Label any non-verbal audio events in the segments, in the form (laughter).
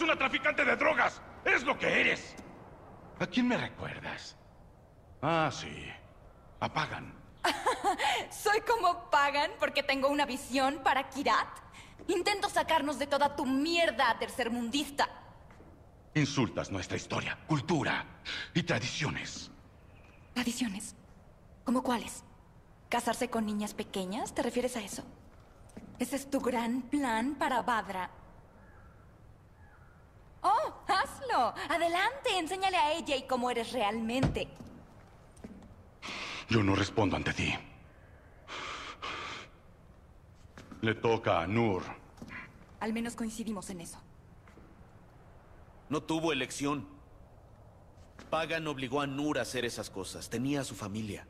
¡Eres una traficante de drogas! ¡Es lo que eres! ¿A quién me recuerdas? Ah, sí. Apagan. (laughs) ¿Soy como Pagan porque tengo una visión para Kirat? Intento sacarnos de toda tu mierda tercermundista. Insultas nuestra historia, cultura y tradiciones. ¿Tradiciones? ¿Cómo cuáles? ¿Casarse con niñas pequeñas? ¿Te refieres a eso? ¿Ese es tu gran plan para Badra? ¡Oh, hazlo! Adelante, enséñale a ella y cómo eres realmente. Yo no respondo ante ti. Le toca a Nur. Al menos coincidimos en eso. No tuvo elección. Pagan obligó a Nur a hacer esas cosas. Tenía a su familia.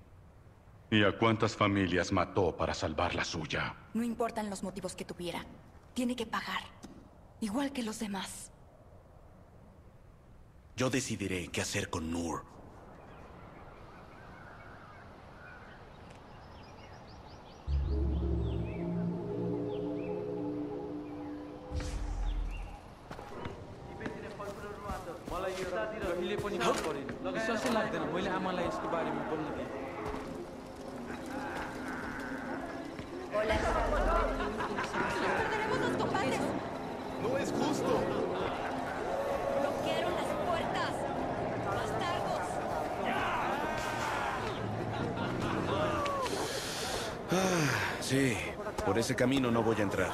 ¿Y a cuántas familias mató para salvar la suya? No importan los motivos que tuviera. Tiene que pagar. Igual que los demás. Yo decidiré qué hacer con Nur. मलाई यो रहीले पनि मन परेन विश्वासै लाग्दैन मैले आमालाई यसको बारेमा बोल्न दिएँ por ese camino no voy a entrar.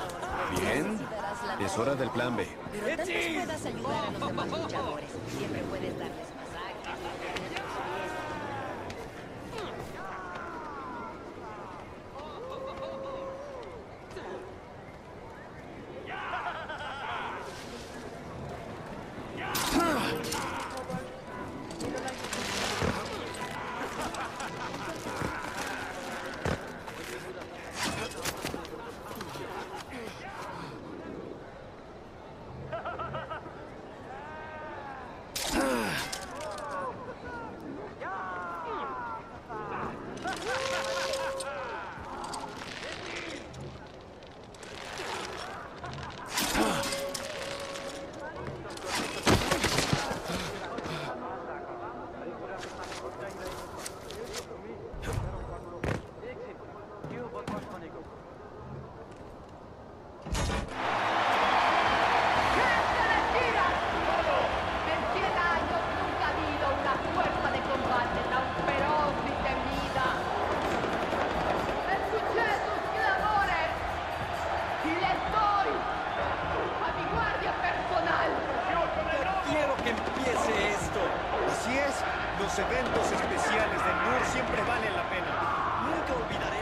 Bien, es hora del plan B. Tal vez puedas ayudar a. Quiero que empiece esto. Así es, los eventos especiales de Nur siempre valen la pena. Nunca olvidaré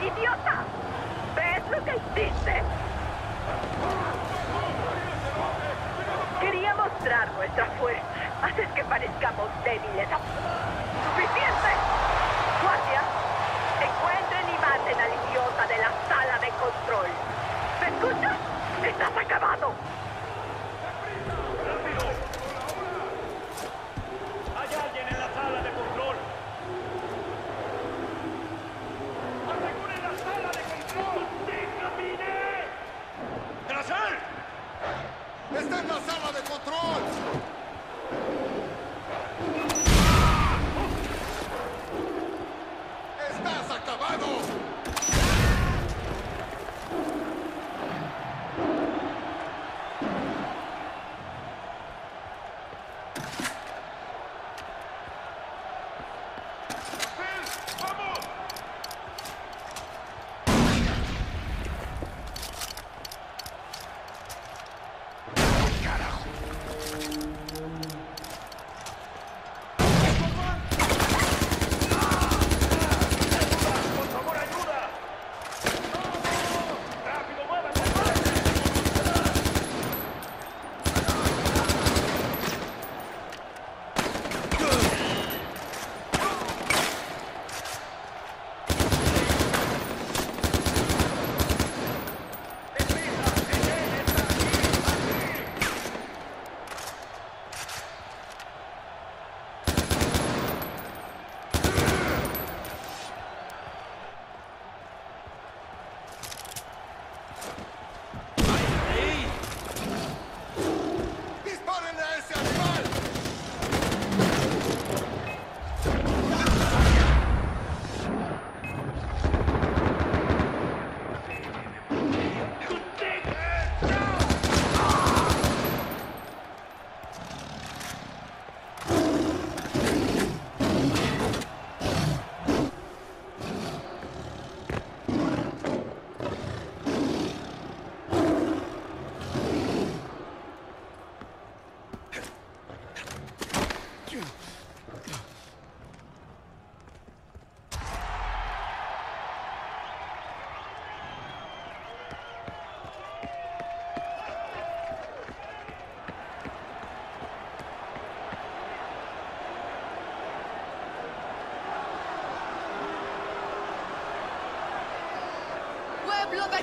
¡Idiota! ¿Ves lo que hiciste? Quería mostrar nuestra fuerza. Haces que parezcamos débiles. ¡Suficiente! Guardia, encuentren y maten al idiota de la sala de control. ¿Me escuchas? ¡Estás acabado!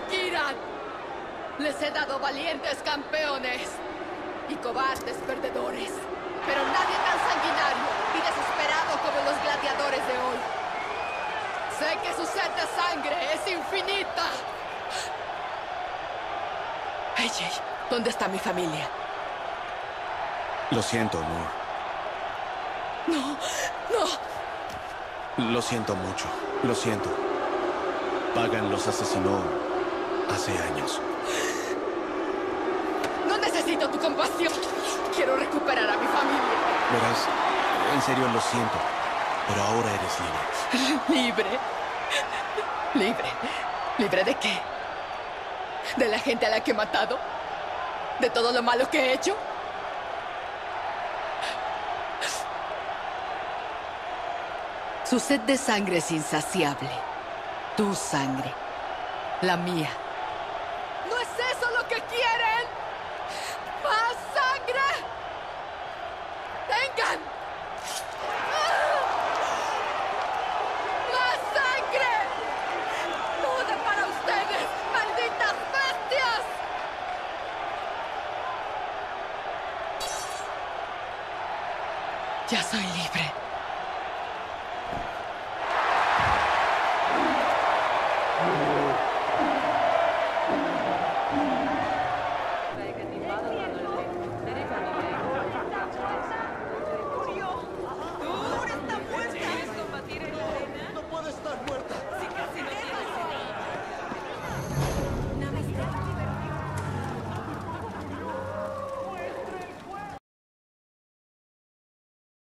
Kiran! Les he dado valientes campeones y cobardes perdedores. Pero nadie tan sanguinario y desesperado como los gladiadores de hoy. Sé que su sed de sangre es infinita. AJ, ¿dónde está mi familia? Lo siento, Noor. No, no. Lo siento mucho. Lo siento. Pagan los asesinó hace años. No necesito tu compasión. Quiero recuperar a mi familia. Verás, en serio lo siento. Pero ahora eres libre. Libre. Libre. ¿Libre de qué? ¿De la gente a la que he matado? ¿De todo lo malo que he hecho? Su sed de sangre es insaciable. Tu sangre. La mía. ¡Más sangre! ¡Toda para ustedes, malditas bestias! Ya soy libre.